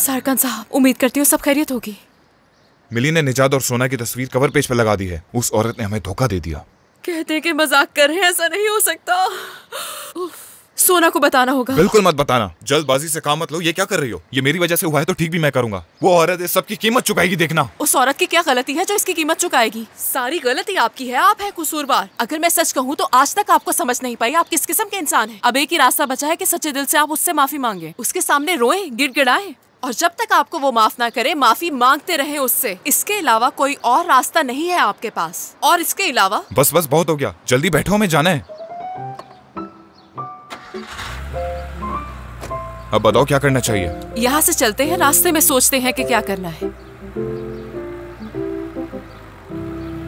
सारकन साहब उम्मीद करती हूँ सब खैरियत होगी। मिली ने निजात और सोना की तस्वीर कवर पेज पर लगा दी है। उस औरत ने हमें धोखा दे दिया। कहते हैं कि मज़ाक कर रहे हैं ऐसा नहीं हो सकता। सोना को बताना होगा। बिल्कुल मत बताना। जल्दबाजी से काम मत लो ये क्या कर रही हो? ये मेरी वजह से हुआ है तो ठीक भी मैं करूँगा। वो औरत इस सबकी कीमत चुकाएगी देखना। उस औरत की क्या गलती है जो इसकी कीमत चुकाएगी? सारी गलती आपकी है आप है कसूरवार। अगर मैं सच कहूँ तो आज तक आपको समझ नहीं पाई आप किस किस्म के इंसान है। अब एक ही रास्ता बचा है की सच्चे दिल से आप उससे माफ़ी मांगे। उसके सामने रोए गिड़गिड़ाए। और जब तक आपको वो माफ़ ना करे माफ़ी मांगते रहे उससे। इसके अलावा कोई और रास्ता नहीं है आपके पास। और इसके अलावा? बस बस बहुत हो गया। जल्दी बैठो हमें जाना है। अब बताओ क्या करना चाहिए। यहाँ से चलते हैं रास्ते में सोचते हैं कि क्या करना है।